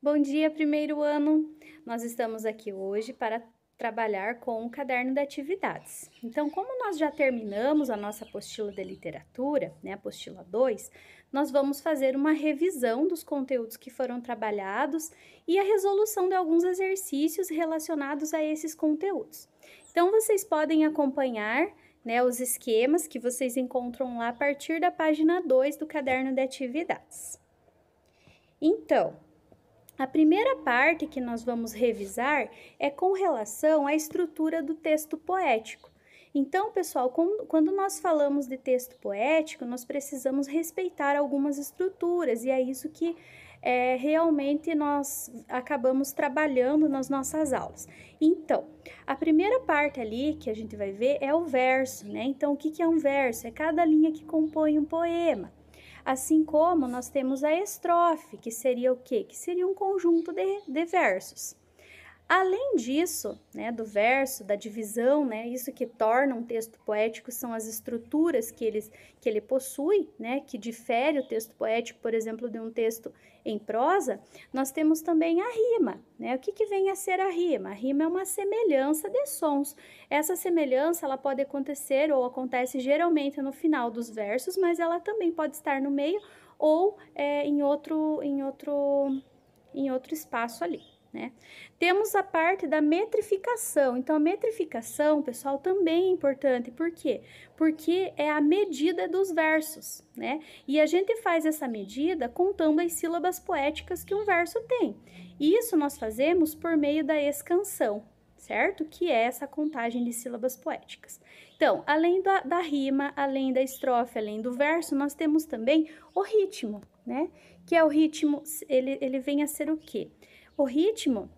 Bom dia, primeiro ano! Nós estamos aqui hoje para trabalhar com o caderno de atividades. Então, como nós já terminamos a nossa apostila de literatura, né, apostila 2, nós vamos fazer uma revisão dos conteúdos que foram trabalhados e a resolução de alguns exercícios relacionados a esses conteúdos. Então, vocês podem acompanhar né, os esquemas que vocês encontram lá a partir da página 2 do caderno de atividades. Então, a primeira parte que nós vamos revisar é com relação à estrutura do texto poético. Então, pessoal, quando nós falamos de texto poético, nós precisamos respeitar algumas estruturas, e é isso que é, realmente nós acabamos trabalhando nas nossas aulas. Então, a primeira parte ali que a gente vai ver é o verso, né? Então, o que, que é um verso? É cada linha que compõe um poema. Assim como nós temos a estrofe, que seria o quê? Que seria um conjunto de, de versos. Além disso, né, do verso, da divisão, né, isso que torna um texto poético são as estruturas que, eles, que ele possui, né, que difere o texto poético, por exemplo, de um texto em prosa, nós temos também a rima. Né? O que, que vem a ser a rima? A rima é uma semelhança de sons. Essa semelhança ela pode acontecer ou acontece geralmente no final dos versos, mas ela também pode estar no meio ou é, em, outro, em, outro, em outro espaço ali. Né? Temos a parte da metrificação. Então, a metrificação, pessoal, também é importante. Por quê? Porque é a medida dos versos, né? E a gente faz essa medida contando as sílabas poéticas que um verso tem. Isso nós fazemos por meio da escansão, certo? Que é essa contagem de sílabas poéticas. Então, além da, da rima, além da estrofe, além do verso, nós temos também o ritmo, né? Que é o ritmo, ele, ele vem a ser o quê? O ritmo,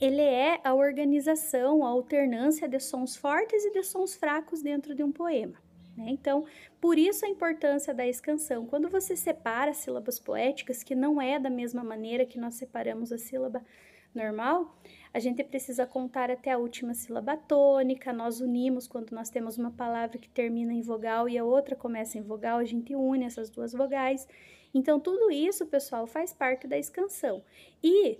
ele é a organização, a alternância de sons fortes e de sons fracos dentro de um poema. Né? Então, por isso a importância da escansão. Quando você separa sílabas poéticas, que não é da mesma maneira que nós separamos a sílaba normal, a gente precisa contar até a última sílaba tônica, nós unimos quando nós temos uma palavra que termina em vogal e a outra começa em vogal, a gente une essas duas vogais. Então, tudo isso, pessoal, faz parte da escansão. E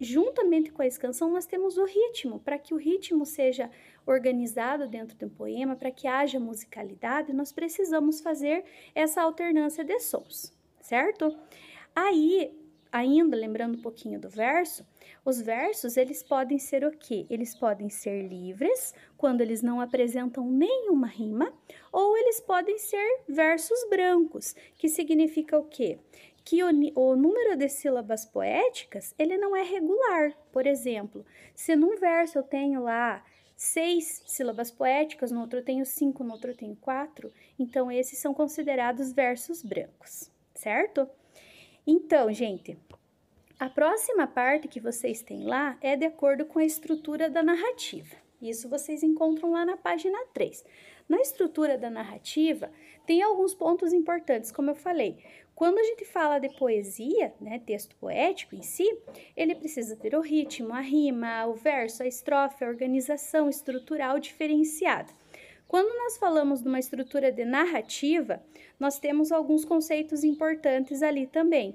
Juntamente com a escansão, nós temos o ritmo. Para que o ritmo seja organizado dentro de um poema, para que haja musicalidade, nós precisamos fazer essa alternância de sons, certo? Aí, ainda lembrando um pouquinho do verso, os versos, eles podem ser o quê? Eles podem ser livres, quando eles não apresentam nenhuma rima, ou eles podem ser versos brancos, que significa o quê? Que o, o, número de sílabas poéticas ele não é regular. Por exemplo, se num verso eu tenho lá seis sílabas poéticas, no outro eu tenho cinco, no outro eu tenho quatro, então esses são considerados versos brancos, certo? Então, gente, a próxima parte que vocês têm lá é de acordo com a estrutura da narrativa. Isso vocês encontram lá na página 3. Na estrutura da narrativa, tem alguns pontos importantes, como eu falei. Quando a gente fala de poesia, né, texto poético em si, ele precisa ter o ritmo, a rima, o verso, a estrofe, a organização estrutural diferenciada. Quando nós falamos de uma estrutura de narrativa, nós temos alguns conceitos importantes ali também.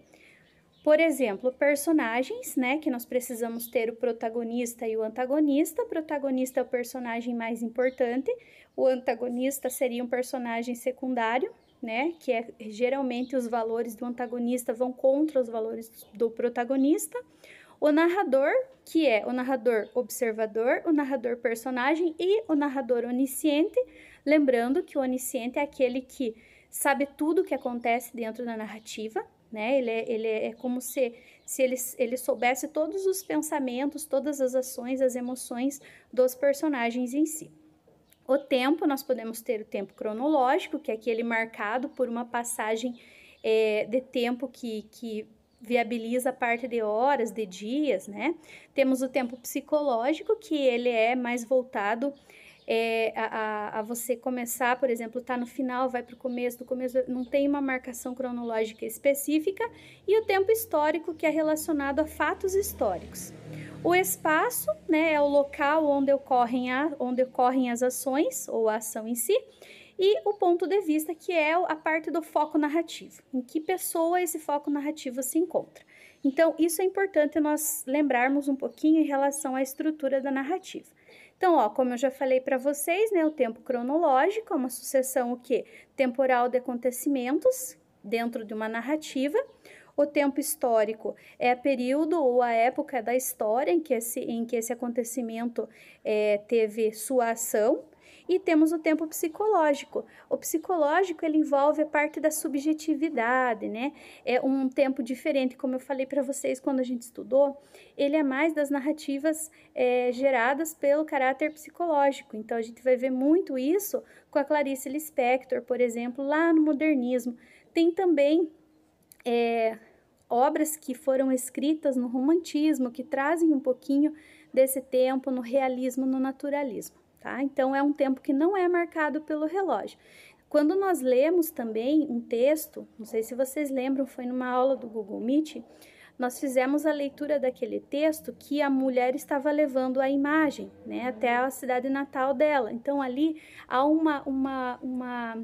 Por exemplo, personagens, né? Que nós precisamos ter o protagonista e o antagonista. O protagonista é o personagem mais importante, o antagonista seria um personagem secundário, né? Que é geralmente os valores do antagonista vão contra os valores do protagonista. O narrador, que é o narrador observador, o narrador personagem e o narrador onisciente. Lembrando que o onisciente é aquele que sabe tudo o que acontece dentro da narrativa, né? Ele é, ele é como se, se ele, ele soubesse todos os pensamentos, todas as ações, as emoções dos personagens em si. O tempo, nós podemos ter o tempo cronológico, que é aquele marcado por uma passagem é, de tempo que, que viabiliza a parte de horas, de dias, né? Temos o tempo psicológico, que ele é mais voltado é, a, a, você começar, por exemplo, tá no final, vai para o começo, do começo não tem uma marcação cronológica específica, e o tempo histórico, que é relacionado a fatos históricos. O espaço, né, é o local onde ocorrem, a, onde ocorrem as ações, ou a ação em si, e o ponto de vista, que é a parte do foco narrativo, em que pessoa esse foco narrativo se encontra. Então, isso é importante nós lembrarmos um pouquinho em relação à estrutura da narrativa. Então, ó, como eu já falei para vocês, né, o tempo cronológico é uma sucessão o quê? Temporal de acontecimentos dentro de uma narrativa. O tempo histórico é o período ou a época da história em que esse, em que esse acontecimento é, teve sua ação. E temos o tempo psicológico. O psicológico ele envolve a parte da subjetividade, né? É um tempo diferente, como eu falei para vocês quando a gente estudou. Ele é mais das narrativas é, geradas pelo caráter psicológico. Então a gente vai ver muito isso com a Clarice Lispector, por exemplo, lá no modernismo. Tem também é, obras que foram escritas no romantismo que trazem um pouquinho desse tempo no realismo, no naturalismo tá? Então é um tempo que não é marcado pelo relógio. Quando nós lemos também um texto, não sei se vocês lembram, foi numa aula do Google Meet, nós fizemos a leitura daquele texto que a mulher estava levando a imagem, né, até a cidade natal dela. Então ali há uma, uma, uma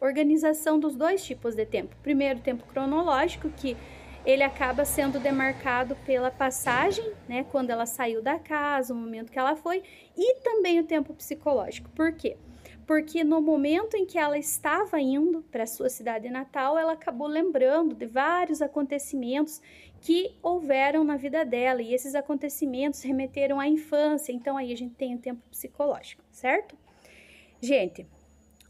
organização dos dois tipos de tempo. Primeiro, tempo cronológico, que ele acaba sendo demarcado pela passagem, né, quando ela saiu da casa, o momento que ela foi, e também o tempo psicológico. Por quê? Porque no momento em que ela estava indo para sua cidade natal, ela acabou lembrando de vários acontecimentos que houveram na vida dela, e esses acontecimentos remeteram à infância, então aí a gente tem o tempo psicológico, certo? Gente,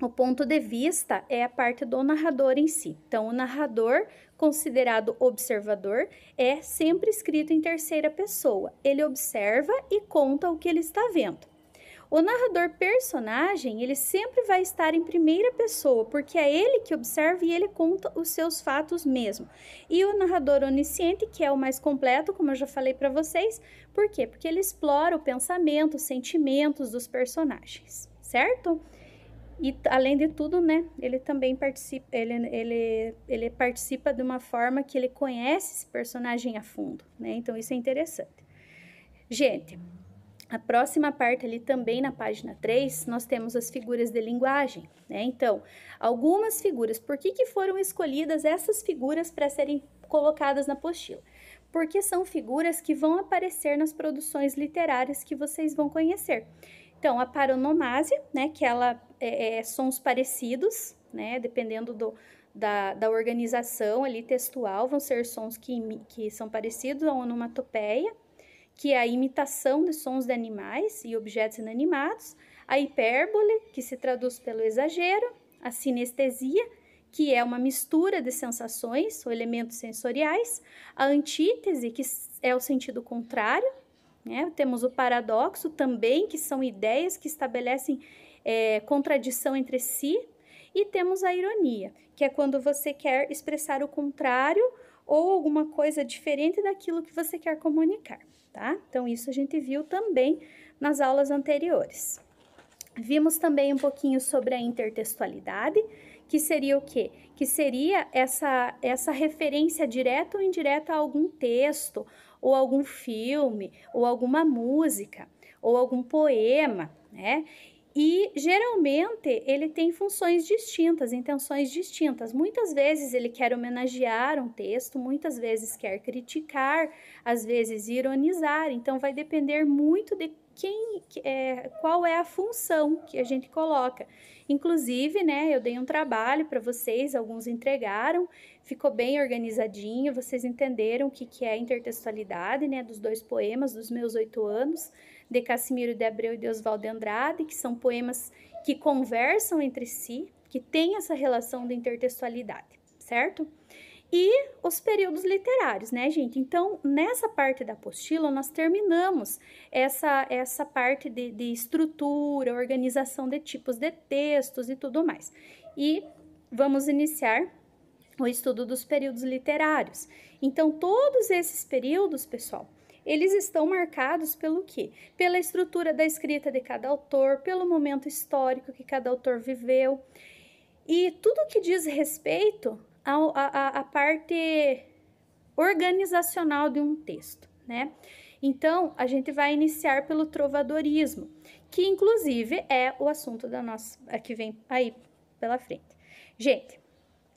o ponto de vista é a parte do narrador em si. Então, o narrador, considerado observador, é sempre escrito em terceira pessoa. Ele observa e conta o que ele está vendo. O narrador personagem, ele sempre vai estar em primeira pessoa, porque é ele que observa e ele conta os seus fatos mesmo. E o narrador onisciente, que é o mais completo, como eu já falei para vocês, por quê? Porque ele explora o pensamento, os sentimentos dos personagens, certo? E além de tudo, né, ele também participa, ele, ele, ele participa de uma forma que ele conhece esse personagem a fundo, né? Então isso é interessante. Gente, a próxima parte ali também na página 3, nós temos as figuras de linguagem, né? Então, algumas figuras, por que, que foram escolhidas essas figuras para serem colocadas na apostila? Porque são figuras que vão aparecer nas produções literárias que vocês vão conhecer. Então, a paronomásia, né, que ela é, é, sons parecidos, né, dependendo do, da, da organização ali textual, vão ser sons que, que são parecidos à onomatopeia, que é a imitação de sons de animais e objetos inanimados, a hipérbole, que se traduz pelo exagero, a sinestesia, que é uma mistura de sensações ou elementos sensoriais, a antítese, que é o sentido contrário, né? Temos o paradoxo também, que são ideias que estabelecem é, contradição entre si, e temos a ironia, que é quando você quer expressar o contrário ou alguma coisa diferente daquilo que você quer comunicar, tá? Então, isso a gente viu também nas aulas anteriores. Vimos também um pouquinho sobre a intertextualidade, que seria o quê? Que seria essa, essa referência direta ou indireta a algum texto ou algum filme, ou alguma música, ou algum poema, né? E geralmente ele tem funções distintas, intenções distintas. Muitas vezes ele quer homenagear um texto, muitas vezes quer criticar, às vezes ironizar. Então vai depender muito de quem, é, qual é a função que a gente coloca. Inclusive, né, eu dei um trabalho para vocês, alguns entregaram, ficou bem organizadinho, vocês entenderam o que, que é intertextualidade, né, dos dois poemas dos meus oito anos, de Cassimiro de Abreu e de Oswaldo de Andrade, que são poemas que conversam entre si, que têm essa relação de intertextualidade, certo? E os períodos literários, né, gente? Então, nessa parte da apostila, nós terminamos essa, essa parte de, de estrutura, organização de tipos de textos e tudo mais. E vamos iniciar o estudo dos períodos literários. Então, todos esses períodos, pessoal, eles estão marcados pelo quê? Pela estrutura da escrita de cada autor, pelo momento histórico que cada autor viveu. E tudo que diz respeito a, a, a parte organizacional de um texto, né? Então, a gente vai iniciar pelo trovadorismo, que inclusive é o assunto da nossa, que vem aí pela frente. Gente,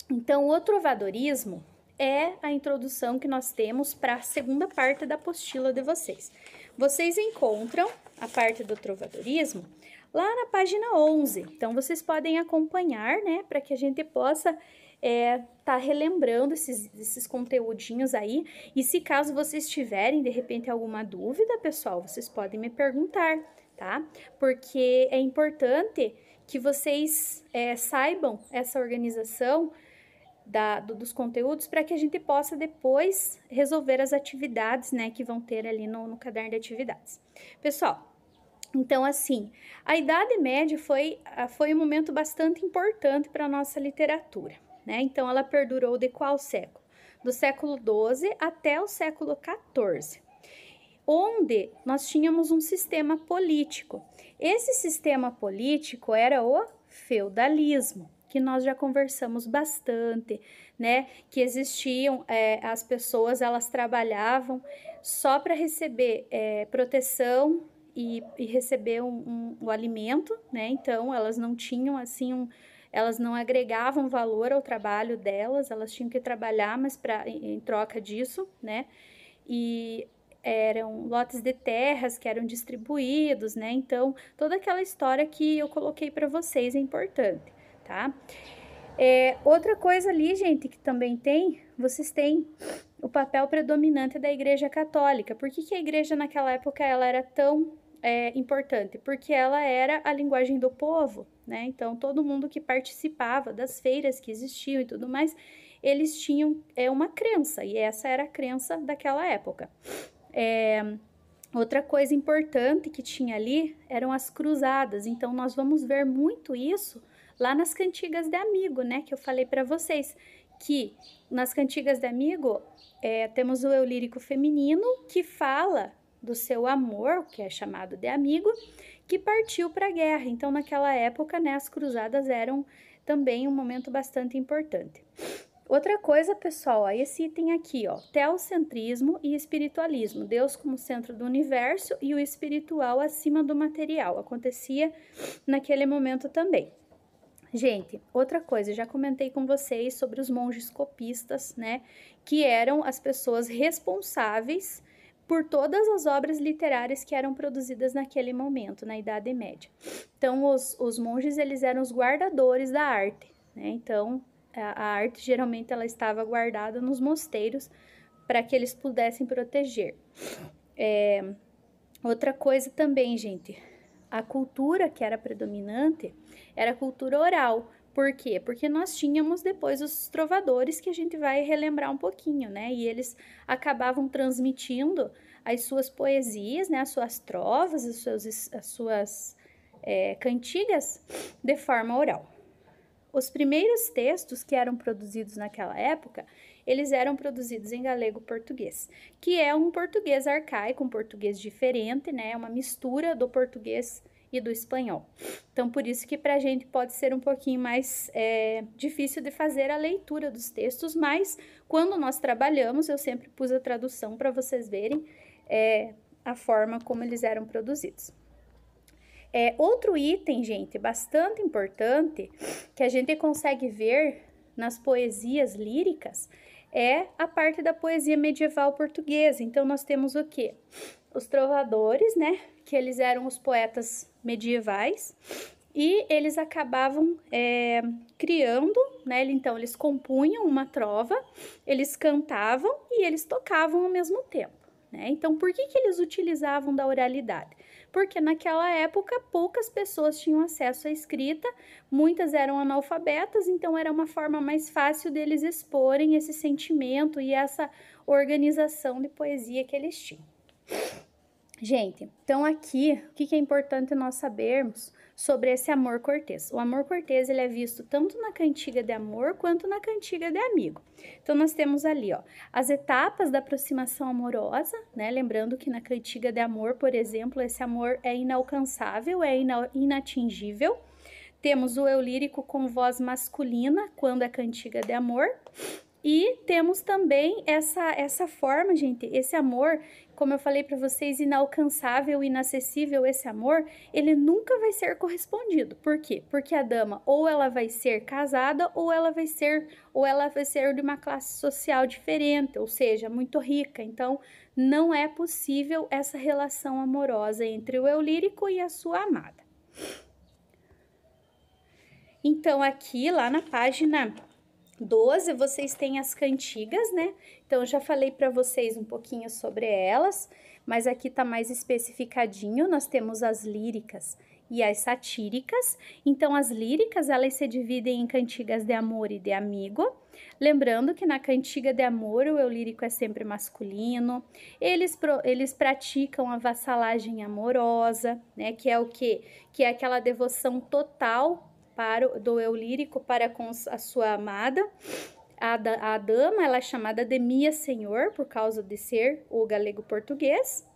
então o trovadorismo é a introdução que nós temos para a segunda parte da apostila de vocês. Vocês encontram a parte do trovadorismo lá na página 11. Então, vocês podem acompanhar, né, para que a gente possa é, tá relembrando esses, esses conteúdinhos aí. E se caso vocês tiverem, de repente, alguma dúvida, pessoal, vocês podem me perguntar, tá? Porque é importante que vocês é, saibam essa organização da, do, dos conteúdos para que a gente possa depois resolver as atividades, né, que vão ter ali no, no caderno de atividades. Pessoal, então, assim, a Idade Média foi, foi um momento bastante importante para a nossa literatura, né? Então, ela perdurou de qual século? Do século XII até o século XIV, onde nós tínhamos um sistema político. Esse sistema político era o feudalismo, que nós já conversamos bastante, né? Que existiam, é, as pessoas elas trabalhavam só para receber é, proteção e, e receber um, um, o alimento, né? Então, elas não tinham, assim, um, elas não agregavam valor ao trabalho delas, elas tinham que trabalhar, mas pra, em, troca disso, né? E eram lotes de terras que eram distribuídos, né? Então, toda aquela história que eu coloquei para vocês é importante, tá? É, outra coisa ali, gente, que também tem, vocês têm o papel predominante da Igreja Católica. Por que, que a Igreja naquela época ela era tão é, importante? Porque ela era a linguagem do povo, né? Então, todo mundo que participava das feiras que existiam e tudo mais, eles tinham é, uma crença, e essa era a crença daquela época. É, outra coisa importante que tinha ali eram as cruzadas, então nós vamos ver muito isso lá nas cantigas de amigo, né? Que eu falei para vocês que nas cantigas de amigo é, temos o eu lírico feminino que fala do seu amor, que é chamado de amigo, que partiu para a guerra. Então, naquela época, né, as cruzadas eram também um momento bastante importante. Outra coisa, pessoal, ó, esse item aqui, ó, teocentrismo e espiritualismo, Deus como centro do universo e o espiritual acima do material, acontecia naquele momento também. Gente, outra coisa, já comentei com vocês sobre os monges copistas, né, que eram as pessoas responsáveis por todas as obras literárias que eram produzidas naquele momento, na Idade Média. Então, os, os monges, eles eram os guardadores da arte, né? Então, a, a arte, geralmente, ela estava guardada nos mosteiros para que eles pudessem proteger. É, outra coisa também, gente, a cultura que era predominante era a cultura oral, por quê? Porque nós tínhamos depois os trovadores que a gente vai relembrar um pouquinho, né? E eles acabavam transmitindo as suas poesias, né? As suas trovas, as suas, as suas é, cantigas de forma oral. Os primeiros textos que eram produzidos naquela época, eles eram produzidos em galego-português, que é um português arcaico, um português diferente, né? É uma mistura do português e do espanhol. Então, por isso que para a gente pode ser um pouquinho mais é, difícil de fazer a leitura dos textos, mas quando nós trabalhamos, eu sempre pus a tradução para vocês verem é, a forma como eles eram produzidos. É, outro item, gente, bastante importante, que a gente consegue ver nas poesias líricas, é a parte da poesia medieval portuguesa. Então, nós temos o quê? Os trovadores, né? Que eles eram os poetas medievais e eles acabavam é, criando, né? Então, eles compunham uma trova, eles cantavam e eles tocavam ao mesmo tempo, né? Então, por que, que eles utilizavam da oralidade? Porque naquela época poucas pessoas tinham acesso à escrita, muitas eram analfabetas, então era uma forma mais fácil deles exporem esse sentimento e essa organização de poesia que eles tinham. Gente, então aqui, o que é importante nós sabermos sobre esse amor cortês? O amor cortês, ele é visto tanto na cantiga de amor quanto na cantiga de amigo. Então, nós temos ali, ó, as etapas da aproximação amorosa, né? Lembrando que na cantiga de amor, por exemplo, esse amor é inalcançável, é ina inatingível. Temos o eu lírico com voz masculina, quando é cantiga de amor. E temos também essa, essa forma, gente, esse amor, como eu falei para vocês, inalcançável, inacessível, esse amor, ele nunca vai ser correspondido. Por quê? Porque a dama ou ela vai ser casada ou ela vai ser ou ela vai ser de uma classe social diferente, ou seja, muito rica. Então, não é possível essa relação amorosa entre o eu lírico e a sua amada. Então, aqui lá na página 12, vocês têm as cantigas, né? Então, eu já falei para vocês um pouquinho sobre elas, mas aqui tá mais especificadinho. Nós temos as líricas e as satíricas. Então, as líricas, elas se dividem em cantigas de amor e de amigo. Lembrando que na cantiga de amor, o eu lírico é sempre masculino. Eles, eles praticam a vassalagem amorosa, né? Que é o quê? Que é aquela devoção total para do eu lírico para com a sua amada. A, a dama ela é chamada de minha senhor por causa de ser o galego português.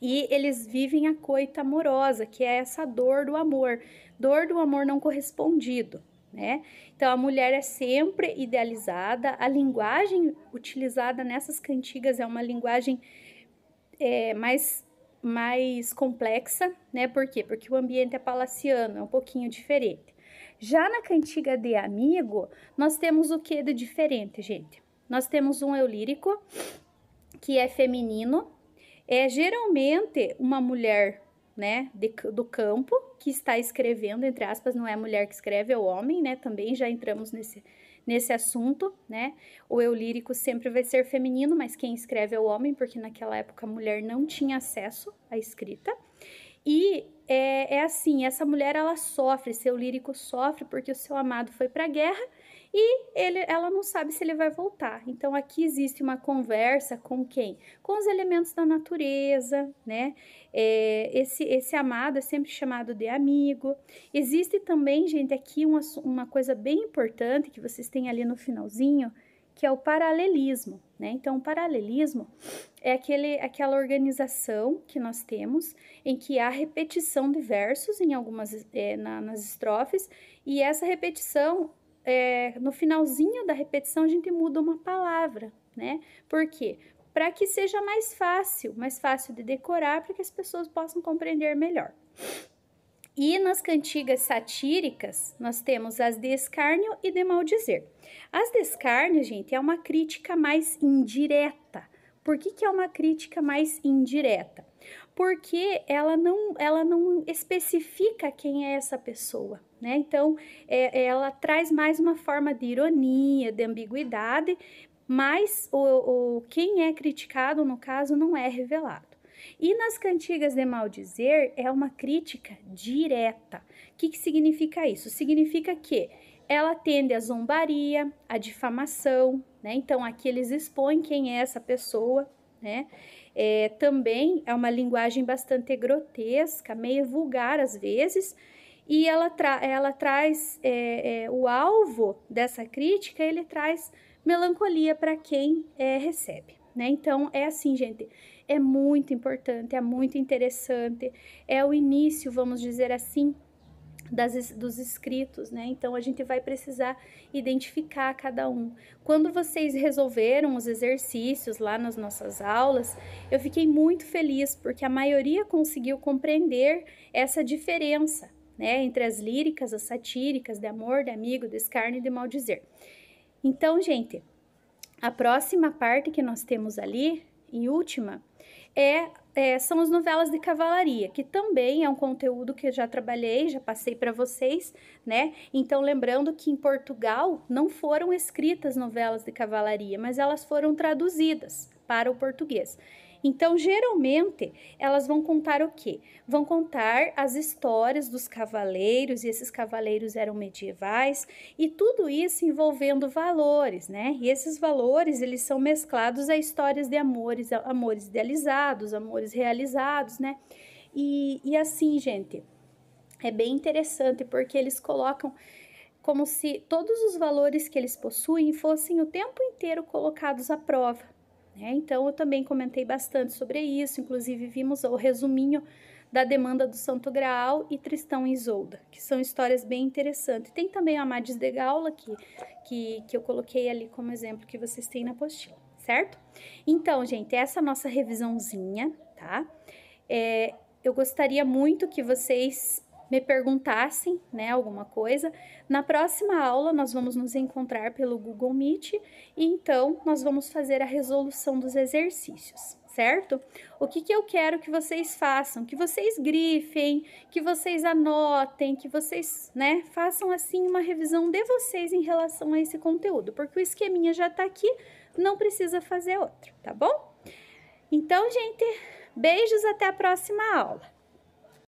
E eles vivem a coita amorosa, que é essa dor do amor, dor do amor não correspondido, né? Então a mulher é sempre idealizada, a linguagem utilizada nessas cantigas é uma linguagem é, mais mais complexa, né? Por quê? Porque o ambiente é palaciano, é um pouquinho diferente. Já na cantiga de amigo, nós temos o que de diferente, gente? Nós temos um eu lírico, que é feminino, é geralmente uma mulher, né, de, do campo, que está escrevendo, entre aspas, não é a mulher que escreve, é o homem, né, também já entramos nesse, nesse assunto, né, o eu lírico sempre vai ser feminino, mas quem escreve é o homem, porque naquela época a mulher não tinha acesso à escrita, e é, é assim, essa mulher ela sofre, seu lírico sofre porque o seu amado foi para a guerra e ele, ela não sabe se ele vai voltar. Então aqui existe uma conversa com quem? Com os elementos da natureza, né? É, esse, esse amado é sempre chamado de amigo. Existe também, gente, aqui uma, uma coisa bem importante que vocês têm ali no finalzinho, que é o paralelismo, né? Então, o paralelismo é aquele, aquela organização que nós temos em que há repetição de versos em algumas é, na, nas estrofes e essa repetição é, no finalzinho da repetição a gente muda uma palavra, né? Por quê? Para que seja mais fácil, mais fácil de decorar, para que as pessoas possam compreender melhor. E nas cantigas satíricas, nós temos as de escárnio e de maldizer. As de escárnio, gente, é uma crítica mais indireta. Por que, que é uma crítica mais indireta? Porque ela não, ela não especifica quem é essa pessoa, né? Então, é, ela traz mais uma forma de ironia, de ambiguidade, mas o, o quem é criticado, no caso, não é revelado. E nas cantigas de maldizer é uma crítica direta. O que, que significa isso? Significa que ela tende à zombaria, à difamação, né? Então aqui eles expõem quem é essa pessoa, né? É, também é uma linguagem bastante grotesca, meio vulgar às vezes, e ela, tra ela traz é, é, o alvo dessa crítica, ele traz melancolia para quem é, recebe, né? Então é assim, gente é muito importante, é muito interessante, é o início, vamos dizer assim, das, dos escritos, né? Então a gente vai precisar identificar cada um. Quando vocês resolveram os exercícios lá nas nossas aulas, eu fiquei muito feliz porque a maioria conseguiu compreender essa diferença, né? Entre as líricas, as satíricas, de amor, de amigo, de escárnio e de maldizer. Então, gente, a próxima parte que nós temos ali e última é, é, são as novelas de cavalaria, que também é um conteúdo que eu já trabalhei, já passei para vocês, né? Então, lembrando que em Portugal não foram escritas novelas de cavalaria, mas elas foram traduzidas para o português. Então, geralmente, elas vão contar o quê? Vão contar as histórias dos cavaleiros, e esses cavaleiros eram medievais, e tudo isso envolvendo valores, né? E esses valores, eles são mesclados a histórias de amores, amores idealizados, amores realizados, né? E, e assim, gente, é bem interessante porque eles colocam como se todos os valores que eles possuem fossem o tempo inteiro colocados à prova. Né? Então, eu também comentei bastante sobre isso, inclusive vimos o resuminho da demanda do Santo Graal e Tristão e Isolda, que são histórias bem interessantes. Tem também a Amadis de Gaula, que, que, que eu coloquei ali como exemplo que vocês têm na apostila, certo? Então, gente, essa é a nossa revisãozinha, tá? É, eu gostaria muito que vocês me perguntassem, né, alguma coisa. Na próxima aula, nós vamos nos encontrar pelo Google Meet e então nós vamos fazer a resolução dos exercícios, certo? O que, que eu quero que vocês façam? Que vocês grifem, que vocês anotem, que vocês, né, façam assim uma revisão de vocês em relação a esse conteúdo, porque o esqueminha já tá aqui, não precisa fazer outro, tá bom? Então, gente, beijos até a próxima aula.